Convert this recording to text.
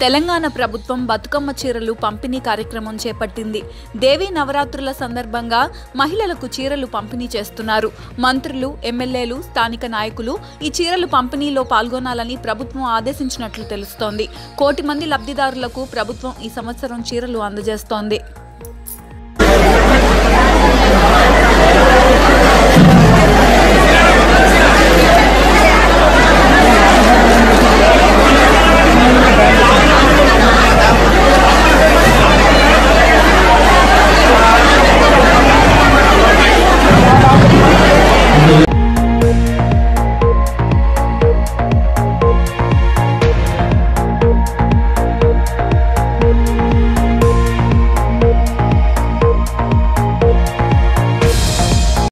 తెలంగాణ ప్రభుత్వం బతుకమ్మ చీరలు పంపిణీ కార్యక్రమం చేపట్టింది. దేవీ నవరాత్రుల సందర్భంగా మహిళలకు చీరలు పంపిణీ చేస్తున్నారు. మంత్రులు ఎమ్మెల్యేలు స్థానిక నాయకులు ఈ చీరలు పంపిణీలో పాల్గొనాలని ప్రభుత్వం ఆదేశించినట్లు తెలుస్తోంది. కోటి మంది లబ్ధిదారులకు ప్రభుత్వం ఈ సంవత్సరం చీరలు అందజేస్తోంది.